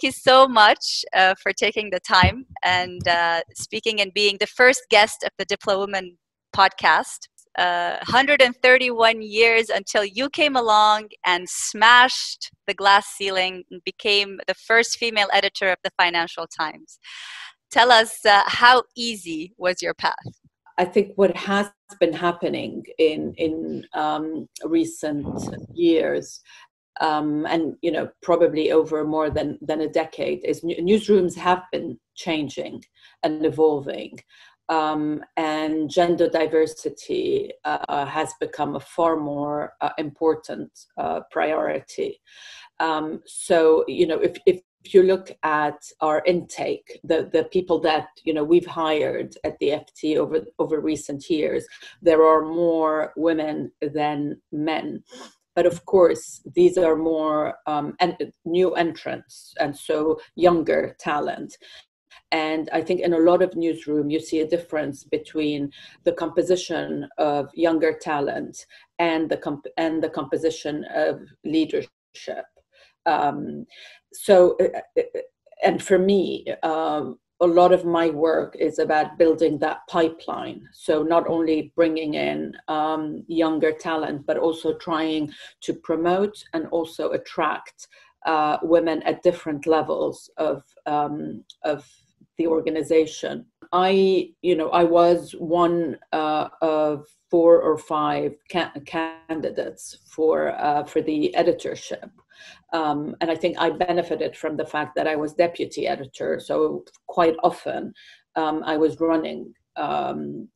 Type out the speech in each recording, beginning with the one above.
thank you so much uh, for taking the time and uh, speaking and being the first guest of the Diplo Woman podcast. Uh, 131 years until you came along and smashed the glass ceiling and became the first female editor of the Financial Times. Tell us uh, how easy was your path? I think what has been happening in in um, recent years um, and you know probably over more than than a decade is newsrooms have been changing and evolving. Um, and gender diversity uh, has become a far more uh, important uh, priority. Um, so you know if, if if you look at our intake, the, the people that you know we've hired at the FT over over recent years, there are more women than men but of course these are more um, and new entrants and so younger talent. And i think in a lot of newsroom you see a difference between the composition of younger talent and the comp- and the composition of leadership. Um, so uh, uh, and for me um, a lot of my work is about building that pipeline. So not only bringing in um, younger talent, but also trying to promote and also attract uh, women at different levels of um, of the organization. I, you know, I was one uh, of four or five ca- candidates for uh, for the editorship. Um, and I think I benefited from the fact that I was deputy editor. So quite often um, I was running um,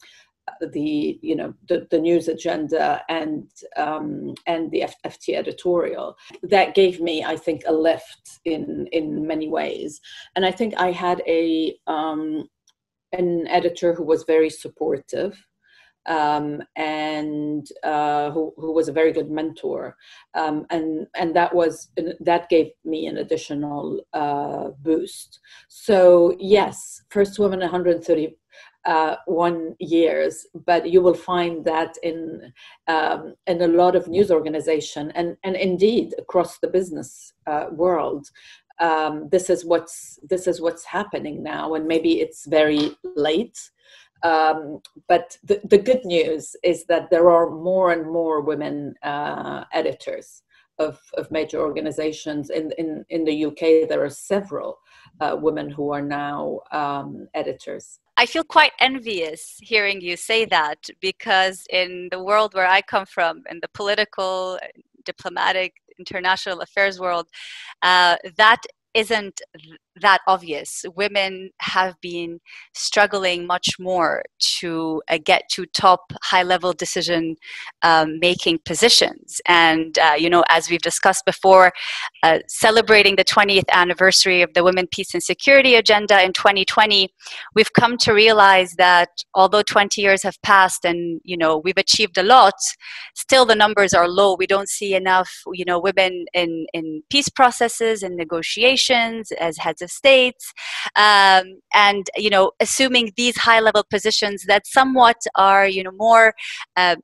the you know the, the news agenda and um, and the FT editorial that gave me I think a lift in in many ways and I think I had a um, an editor who was very supportive um, and uh, who, who was a very good mentor. Um, and, and that was, that gave me an additional uh, boost. So yes, first woman 130 uh, one years, but you will find that in um, in a lot of news organization and and indeed across the business uh, world. Um, this is what's this is what's happening now, and maybe it's very late um, but the, the good news is that there are more and more women uh, editors of, of major organizations. In, in, in the UK, there are several uh, women who are now um, editors. I feel quite envious hearing you say that because in the world where I come from, in the political, diplomatic, international affairs world, uh, that isn't that obvious. Women have been struggling much more to uh, get to top high level decision um, making positions. And, uh, you know, as we've discussed before, uh, celebrating the 20th anniversary of the Women, Peace and Security Agenda in 2020, we've come to realize that although 20 years have passed and, you know, we've achieved a lot, still the numbers are low. We don't see enough, you know, women in, in peace processes and negotiations as heads of states um, and you know assuming these high level positions that somewhat are you know more uh,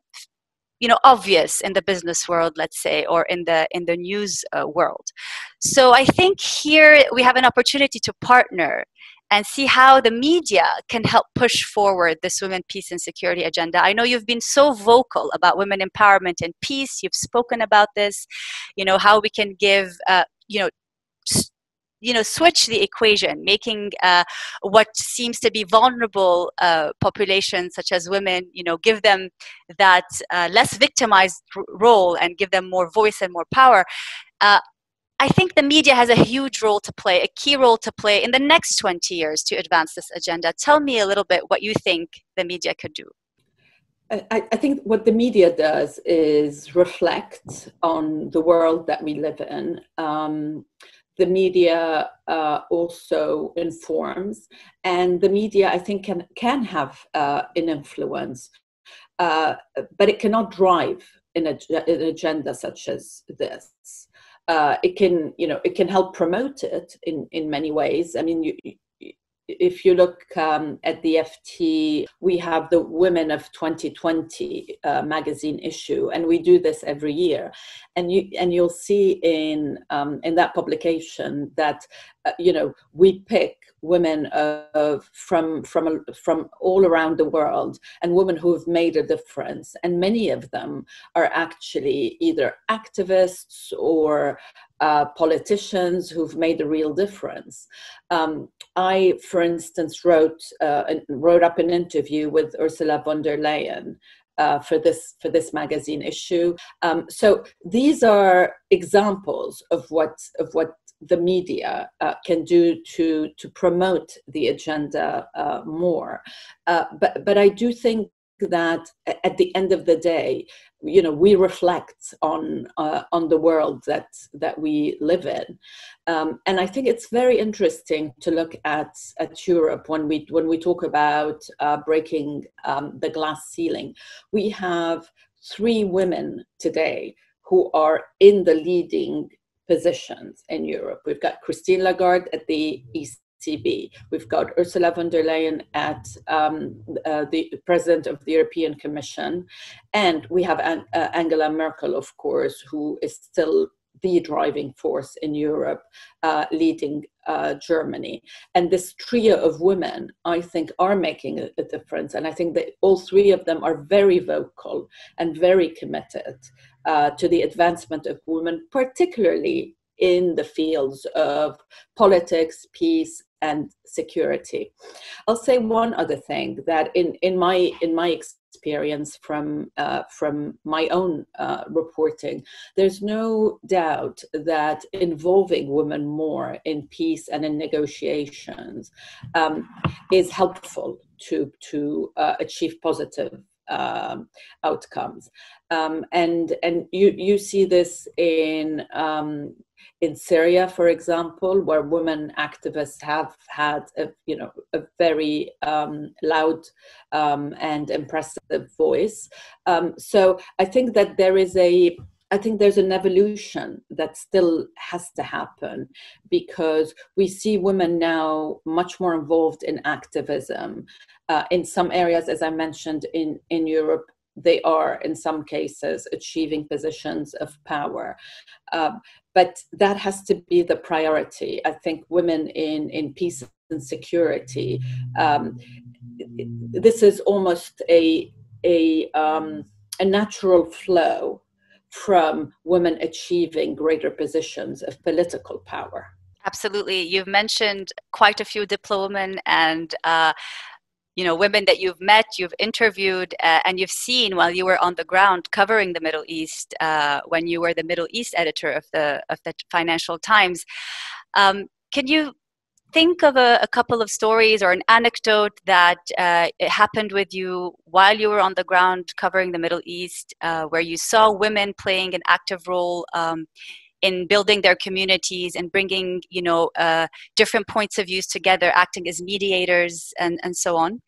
you know obvious in the business world let's say or in the in the news uh, world. So i think here we have an opportunity to partner and see how the media can help push forward this women peace and security agenda. I know you've been so vocal about women empowerment and peace. You've spoken about this you know how we can give uh, you know you know switch the equation making uh, what seems to be vulnerable uh, populations such as women you know give them that uh, less victimized role and give them more voice and more power uh, I think the media has a huge role to play, a key role to play in the next 20 years to advance this agenda. Tell me a little bit what you think the media could do. I, I, think what the media does is reflect on the world that we live in. Um, the media uh, also informs, and the media, I think, can can have uh, an influence, uh, but it cannot drive an, ag- an agenda such as this. Uh, it can, you know, it can help promote it in in many ways. I mean, you, if you look um, at the FT, we have the Women of 2020 uh, magazine issue, and we do this every year. And you and you'll see in um, in that publication that uh, you know, we pick women from from from all around the world and women who have made a difference and many of them are actually either activists or uh, politicians who've made a real difference um, i for instance wrote uh, wrote up an interview with ursula von der leyen uh, for this for this magazine issue. Um, so these are examples of what of what the media uh, can do to to promote the agenda uh, more. Uh, but but I do think that at the end of the day, you know, we reflect on uh, on the world that that we live in, um, and I think it's very interesting to look at at Europe when we when we talk about uh, breaking um, the glass ceiling. We have three women today who are in the leading positions in Europe. We've got Christine Lagarde at the ECB. We've got Ursula von der Leyen at um, uh, the president of the European Commission. And we have An- uh, Angela Merkel, of course, who is still the driving force in Europe, uh, leading uh, Germany. And this trio of women, I think, are making a, a, difference. And I think that all three of them are very vocal and very committed uh, to the advancement of women, particularly in the fields of politics, peace, and security. I'll say one other thing that in, in my in my experience from uh, from my own uh, reporting, there's no doubt that involving women more in peace and in negotiations um, is helpful to to uh, achieve positive um, outcomes. Um, and and you you see this in um, in Syria, for example, where women activists have had a you know a very um, loud um, and impressive voice. Um, so I think that there is a I think there's an evolution that still has to happen because we see women now much more involved in activism. Uh, in some areas, as I mentioned, in, in Europe, they are in some cases achieving positions of power. Um, but that has to be the priority. I think women in, in peace and security, um, this is almost a, a, um, a natural flow from women achieving greater positions of political power. Absolutely. You've mentioned quite a few diplowomen and uh, you know women that you've met you've interviewed uh, and you've seen while you were on the ground covering the middle east uh, when you were the middle east editor of the of the financial times um, can you think of a, a, couple of stories or an anecdote that uh, happened with you while you were on the ground covering the Middle East, uh, where you saw women playing an active role um, in building their communities and bringing, you know, uh, different points of views together, acting as mediators and, and so on?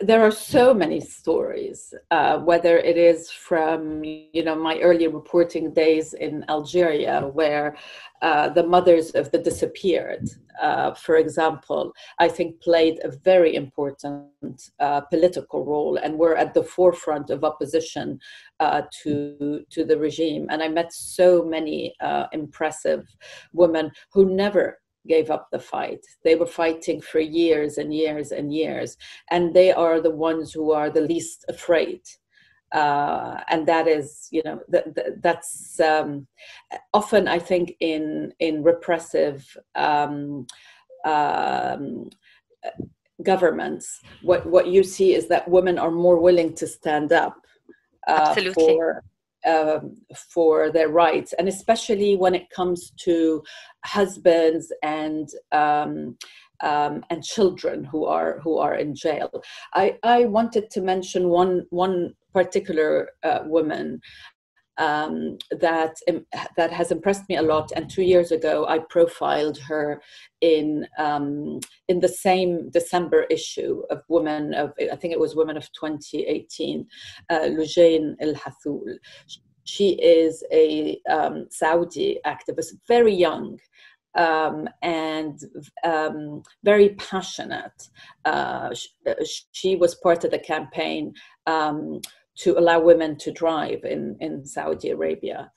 There are so many stories, uh, whether it is from you know my early reporting days in Algeria, where uh, the mothers of the disappeared, uh, for example, I think played a very important uh, political role and were at the forefront of opposition uh, to to the regime. And I met so many uh, impressive women who never gave up the fight. They were fighting for years and years and years, and they are the ones who are the least afraid. Uh, and that is, you know, th- th- that's um, often I think in in repressive um, um, governments, what what you see is that women are more willing to stand up uh, for um, for their rights, and especially when it comes to husbands and um, um, and children who are who are in jail. I, I wanted to mention one one particular uh, woman um, that that has impressed me a lot. And two years ago, I profiled her in um, in the same December issue of Women of I think it was Women of 2018, uh, Lujain El Hathloul. She is a um, Saudi activist, very young. Um, and um, very passionate. Uh, she, she, was part of the campaign um, to allow women to drive in, in Saudi Arabia.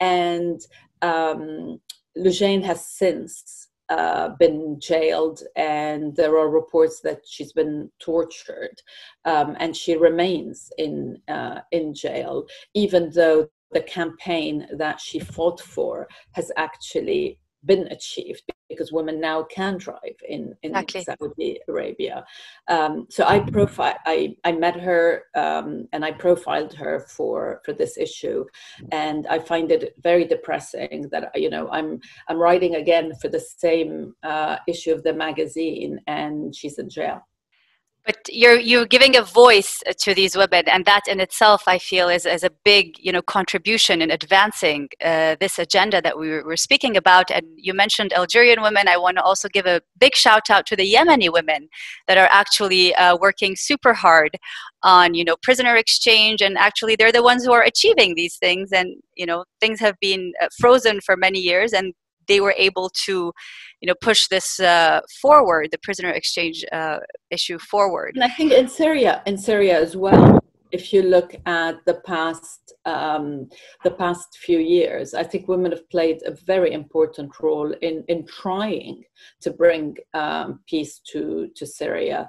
And um, Lujain has since uh, been jailed, and there are reports that she's been tortured, um, and she remains in uh, in jail, even though the campaign that she fought for has actually been achieved because women now can drive in, in exactly. Saudi Arabia. Um, so I profile I, I met her um, and I profiled her for for this issue, and I find it very depressing that you know I'm I'm writing again for the same uh, issue of the magazine, and she's in jail but you're you're giving a voice to these women and that in itself i feel is, is a big you know contribution in advancing uh, this agenda that we were speaking about. And you mentioned algerian women. I want to also give a big shout out to the yemeni women that are actually uh, working super hard on you know prisoner exchange. And actually they're the ones who are achieving these things. And you know things have been uh, frozen for many years. And they were able to you know push this uh, forward the prisoner exchange uh, issue forward and i think in syria in syria as well if you look at the past um, the past few years, I think women have played a very important role in in trying to bring um, peace to to Syria.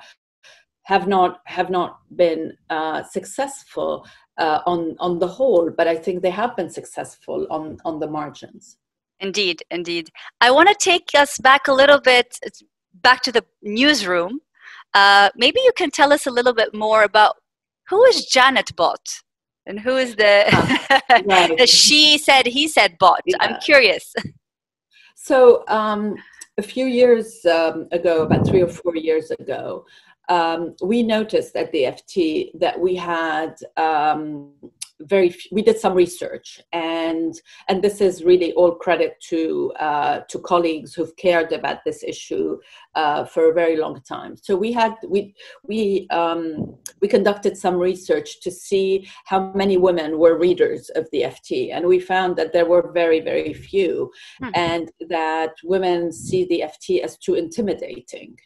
Have not have not been uh, successful uh, on on the whole, but I think they have been successful on on the margins. Indeed, indeed. I want to take us back a little bit, back to the newsroom. Uh, maybe you can tell us a little bit more about who is JanetBot and who is the, right. the she said, he said bot. Yeah. I'm curious. So, um, a few years um, ago, about three or four years ago, um, we noticed at the FT that we had um, very we did some research and and this is really all credit to uh, to colleagues who've cared about this issue uh, for a very long time so we had we we um, we conducted some research to see how many women were readers of the ft and we found that there were very very few hmm. and that women see the ft as too intimidating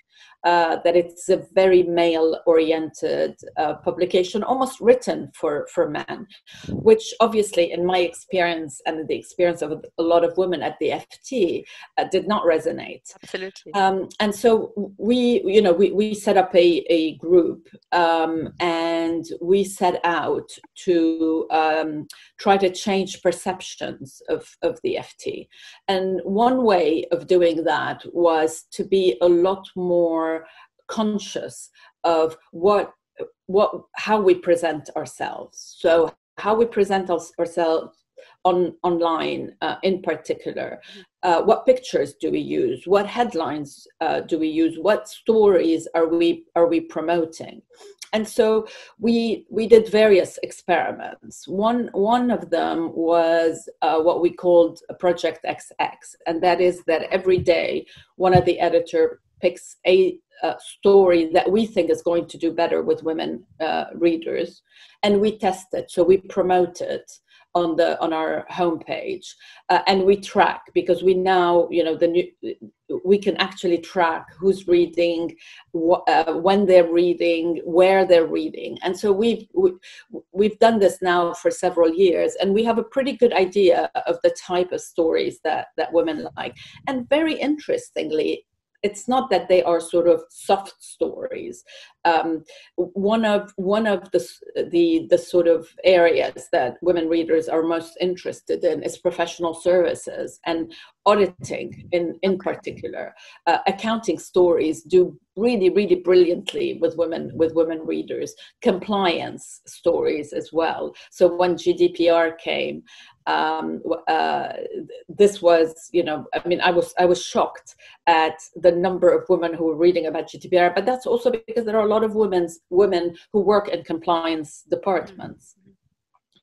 uh, that it's a very male oriented uh, publication, almost written for, for men, which obviously, in my experience and the experience of a lot of women at the FT, uh, did not resonate. Absolutely. Um, and so we, you know, we, we set up a, a group um, and we set out to um, try to change perceptions of, of the FT. And one way of doing that was to be a lot more conscious of what what how we present ourselves. So how we present ourselves on online uh, in particular uh, what pictures do we use? What headlines uh, do we use? What stories are we are we promoting? And so we we did various experiments. One one of them was uh, what we called project xx and that is that every day one of the editor picks a, a, story that we think is going to do better with women uh, readers, and we test it. So we promote it on the on our homepage, uh, and we track because we now you know the new we can actually track who's reading, wh- uh, when they're reading, where they're reading, and so we've we, have we have done this now for several years, and we have a pretty good idea of the type of stories that that women like. And very interestingly, it's not that they are sort of soft stories. Um, one of one of the, the the sort of areas that women readers are most interested in is professional services and auditing in in particular. Uh, accounting stories do really really brilliantly with women with women readers. Compliance stories as well. So when GDPR came, um, uh, this was, you know, I mean, I was I was shocked at the number of women who were reading about GDPR, but that's also because there are a lot of women's women who work in compliance departments.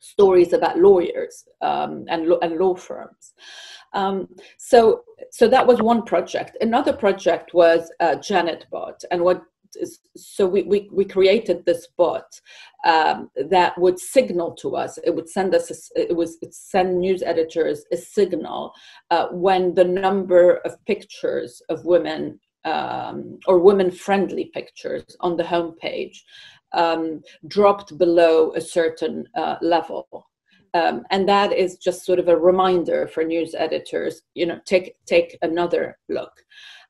Stories about lawyers um, and and law firms. Um, so so that was one project. Another project was uh, JanetBot, and what is, so we, we, we created this bot um, that would signal to us it would send us a, it was it send news editors a signal uh, when the number of pictures of women um, or women friendly pictures on the homepage um, dropped below a certain uh, level Um, and that is just sort of a reminder for news editors, you know, take take another look.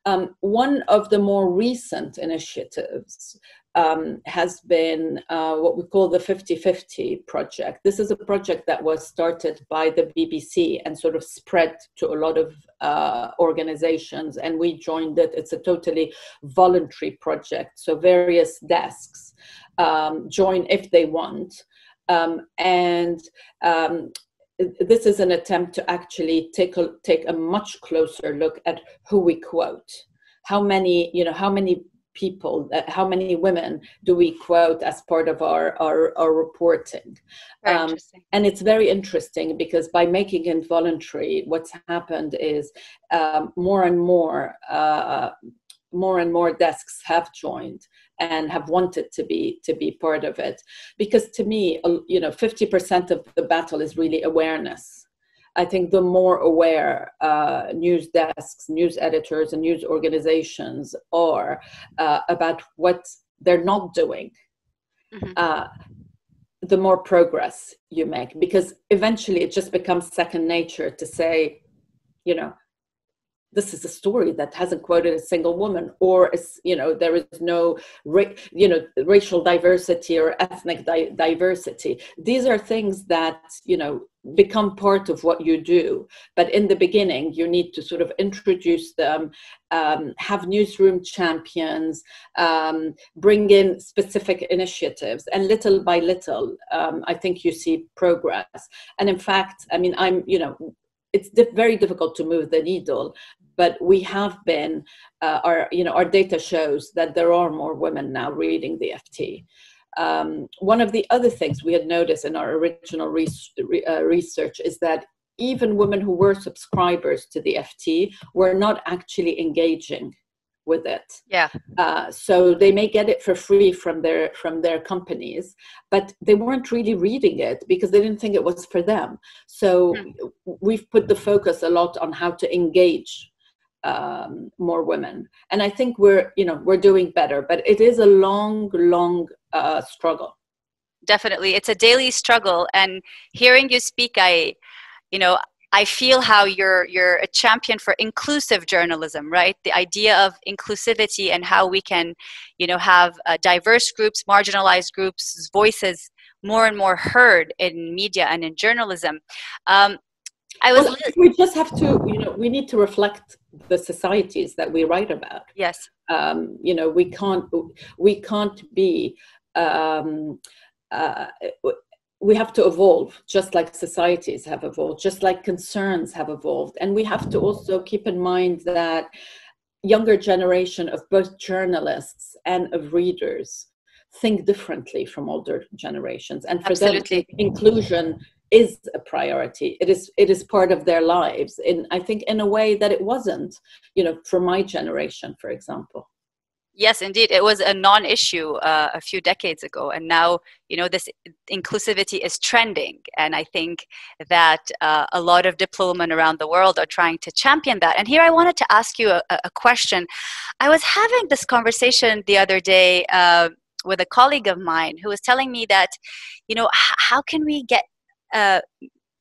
Um, one of the more recent initiatives um, has been uh, what we call the 50 50 project. This is a project that was started by the BBC and sort of spread to a lot of uh, organizations, and we joined it. It's a totally voluntary project, so various desks um, join if they want. Um, and um, this is an attempt to actually take a, take a much closer look at who we quote. How many you know how many people uh, how many women do we quote as part of our our, our reporting? Um, and it's very interesting because by making it voluntary what's happened is um, more and more uh, more and more desks have joined and have wanted to be to be part of it because to me you know 50% of the battle is really awareness I think the more aware uh, news desks, news editors, and news organizations are uh, about what they're not doing, mm-hmm. uh, the more progress you make. Because eventually it just becomes second nature to say, you know, this is a story that hasn't quoted a single woman or you know there is no you know racial diversity or ethnic di- diversity. These are things that you know become part of what you do. But in the beginning you need to sort of introduce them um, have newsroom champions um, bring in specific initiatives. And little by little um, i think you see progress. And in fact i mean i'm you know it's very difficult to move the needle but we have been uh, our you know our data shows that there are more women now reading the ft um, one of the other things we had noticed in our original re- uh, research is that even women who were subscribers to the ft were not actually engaging with it. Yeah. Uh, so they may get it for free from their from their companies, but they weren't really reading it because they didn't think it was for them. So mm. we've put the focus a lot on how to engage um, more women, and I think we're you know we're doing better, but it is a long, long uh, struggle. Definitely, it's a daily struggle, and hearing you speak, I you know I feel how you're you're a champion for inclusive journalism, right? The idea of inclusivity and how we can, you know, have uh, diverse groups, marginalized groups' voices more and more heard in media and in journalism. Um, I was. Well, we just have to, you know, we need to reflect the societies that we write about. Yes. Um, you know, we can't we can't be. Um, uh, we have to evolve just like societies have evolved just like concerns have evolved and we have to also keep in mind that younger generation of both journalists and of readers think differently from older generations and for Absolutely. them inclusion is a priority it is it is part of their lives in i think in a way that it wasn't you know for my generation for example Yes, indeed. It was a non issue uh, a few decades ago. And now, you know, this inclusivity is trending. And I think that uh, a lot of diplowomen around the world are trying to champion that. And here I wanted to ask you a, a question. I was having this conversation the other day uh, with a colleague of mine who was telling me that, you know, h- how can we get uh,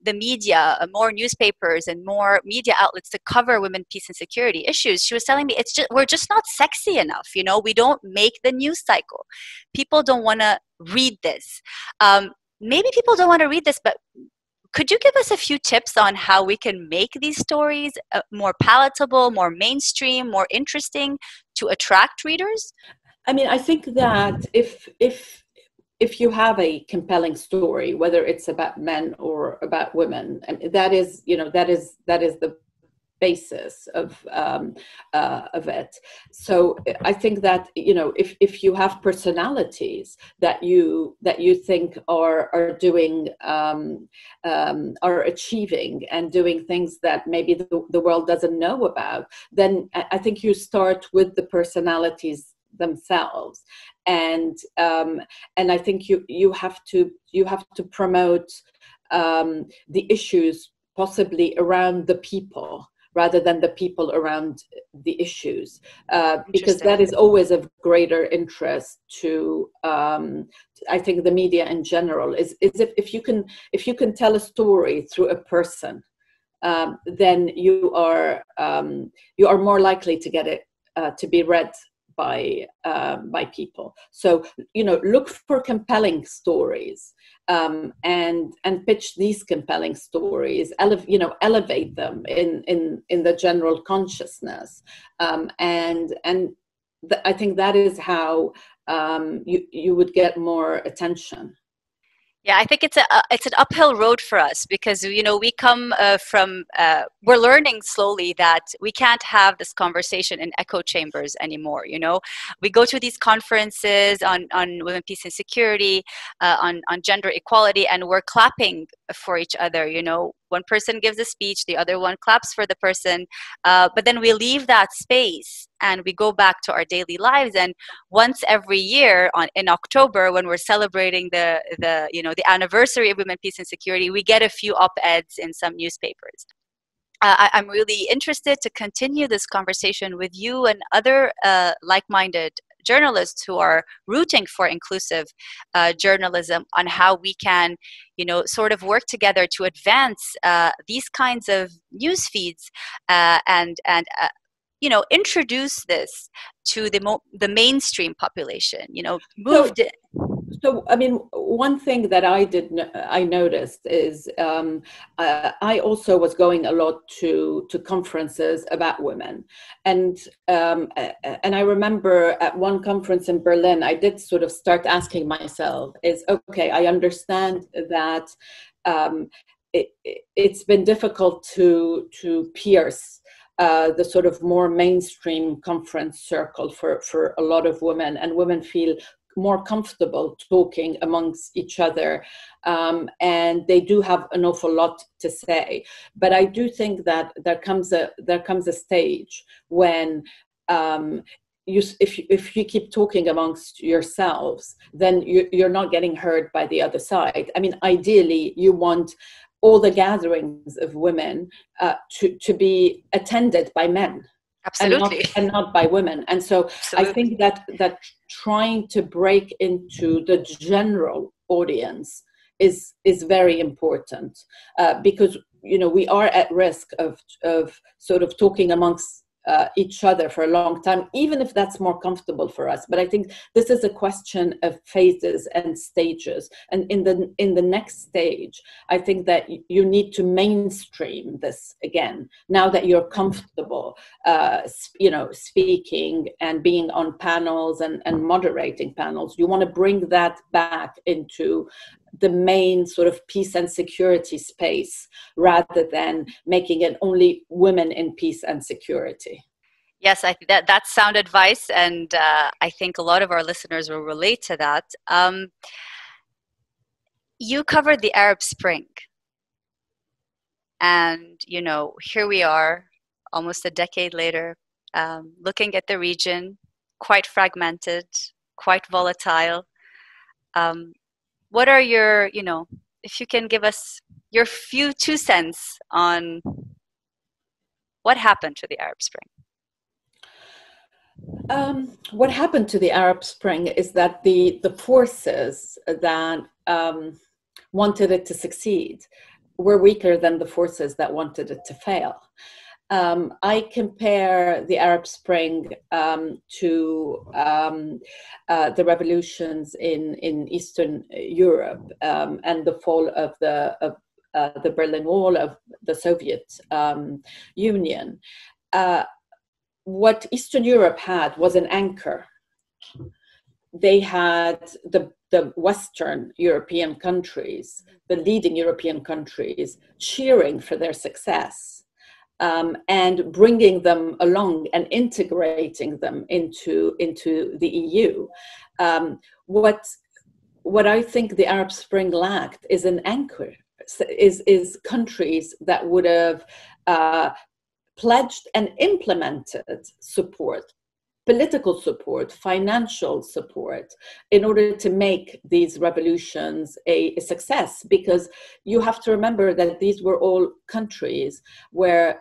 the media, uh, more newspapers and more media outlets to cover women, peace, and security issues. She was telling me it's just we're just not sexy enough. You know, we don't make the news cycle. People don't want to read this. Um, maybe people don't want to read this, but could you give us a few tips on how we can make these stories uh, more palatable, more mainstream, more interesting to attract readers? I mean, I think that if if if you have a compelling story whether it's about men or about women and that is you know that is that is the basis of um, uh, of it. So i think that you know if if you have personalities that you that you think are are doing um, um, are achieving and doing things that maybe the, the world doesn't know about then i think you start with the personalities themselves and um, and I think you you have to you have to promote um, the issues possibly around the people rather than the people around the issues, uh, because that is always of greater interest to um, I think the media in general. Is is if, if you can if you can tell a story through a person, um, then you are um, you are more likely to get it uh, to be read by uh, by people. So you know, look for compelling stories um, and and pitch these compelling stories. Ele- you know, elevate them in in in the general consciousness, um, and and th- I think that is how um, you you would get more attention. Yeah, I think it's a it's an uphill road for us because you know we come uh, from uh, we're learning slowly that we can't have this conversation in echo chambers anymore. You know, we go to these conferences on on women, peace, and security, uh, on on gender equality, and we're clapping for each other. You know, one person gives a speech, the other one claps for the person, uh, but then we leave that space and we go back to our daily lives. And once every year, on in October, when we're celebrating the the you know the anniversary of Women, Peace, and Security, we get a few op-eds in some newspapers. Uh, I, am really interested to continue this conversation with you and other uh, like-minded journalists who are rooting for inclusive uh, journalism on how we can you know sort of work together to advance uh, these kinds of news feeds uh, and and uh, you know introduce this to the mo- the mainstream population you know moved so, so i mean one thing that i did i noticed is um, uh, i also was going a lot to to conferences about women. And um, and i remember at one conference in berlin i did sort of start asking myself is okay i understand that um, it, it's been difficult to to pierce uh, the sort of more mainstream conference circle for, for a lot of women, and women feel more comfortable talking amongst each other um, and they do have an awful lot to say but i do think that there comes a there comes a stage when um, you, if, you, if you keep talking amongst yourselves, then you, you're not getting heard by the other side. I mean, ideally, you want all the gatherings of women uh, to, to be attended by men absolutely and not, and not, by women and so absolutely. i think that that trying to break into the general audience is is very important uh, because you know we are at risk of of sort of talking amongst uh, each other for a long time, even if that's more comfortable for us. But I think this is a question of phases and stages. And in the in the next stage, I think that you need to mainstream this again. Now that you're comfortable, uh, you know, speaking and being on panels and, and moderating panels, you want to bring that back into the main sort of peace and security space rather than making it only women in peace and security. Yes, I that that's sound advice, and uh, I think a lot of our listeners will relate to that. Um, you covered the Arab Spring, and you know here we are, almost a decade later, um, looking at the region, quite fragmented, quite volatile. Um, what are your you know if you can give us your few two cents on what happened to the arab spring? Um, what happened to the arab spring is that the the forces that um, wanted it to succeed were weaker than the forces that wanted it to fail um, I compare the Arab Spring um, to um, uh, the revolutions in, in Eastern Europe um, and the fall of the of, uh, the Berlin Wall of the Soviet um, Union. Uh, what Eastern Europe had was an anchor. They had the the Western European countries, the leading European countries, cheering for their success um, and bringing them along and integrating them into into the EU. Um, what what I think the Arab Spring lacked is an anchor, is is countries that would have uh, pledged and implemented support political support, financial support, in order to make these revolutions a, a, success. Because you have to remember that these were all countries where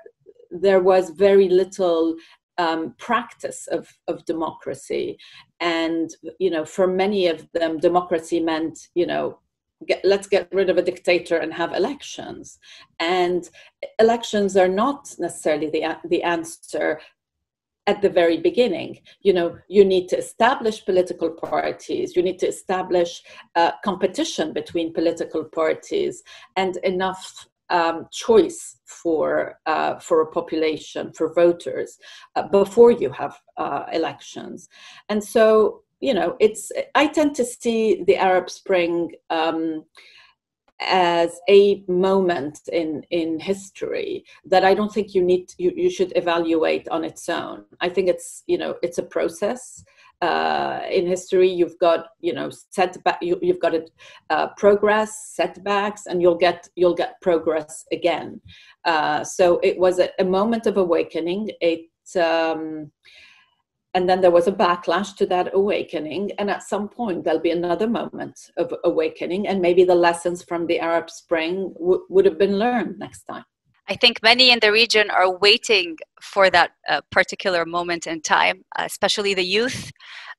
there was very little um, practice of, of democracy. And, you know, for many of them, democracy meant, you know, Get, let's get rid of a dictator and have elections. And elections are not necessarily the, the answer at the very beginning. You know, you need to establish political parties, you need to establish uh, competition between political parties and enough um, choice for uh, for a population for voters uh, before you have uh, elections, and so you know it's. I tend to see the Arab Spring. Um, as a moment in in history that I don't think you need you, you should evaluate on its own. I think it's you know it's a process. Uh, in history you've got you know setback you, have got a uh, progress setbacks and you'll get you'll get progress again. Uh, so it was a, a, moment of awakening. It um, and then there was a backlash to that awakening. And at some point there'll be another moment of awakening. And maybe the lessons from the arab spring w- would have been learned next time. I think many in the region are waiting for that uh, particular moment in time, uh, especially the youth.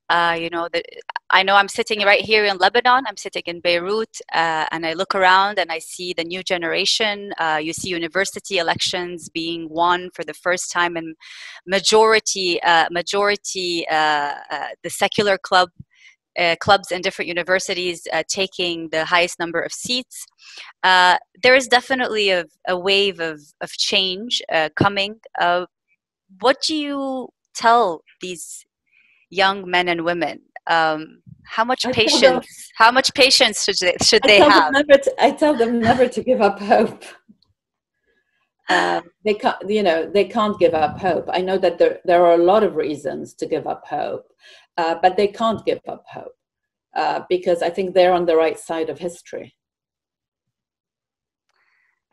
Uh, you know, the, I know I'm sitting right here in Lebanon. I'm sitting in Beirut, uh, and I look around and I see the new generation. Uh, you see university elections being won for the first time, and majority, uh, majority, the secular club uh, clubs in different universities uh, taking the highest number of seats. Uh, there is definitely a, a, wave of, of change uh, coming. Uh, what do you tell these young men and women? Um, how much I patience? Them, how much patience should they should they have? To, I tell them never to give up hope. Um, they can't, you know, they can't give up hope. I know that there there are a lot of reasons to give up hope, uh, but they can't give up hope uh, because I think they're on the right side of history.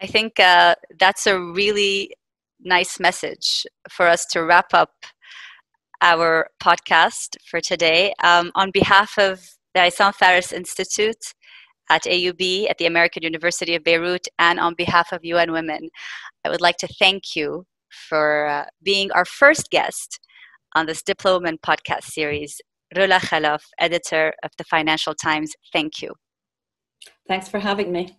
I think uh, that's a really nice message for us to wrap up our podcast for today. Um, on behalf of the Issam Fares Institute at AUB at the American University of Beirut and on behalf of UN Women, I would like to thank you for uh, being our first guest on this Diplowomen podcast series. Roula Khalaf, editor of the Financial Times, thank you. Thanks for having me.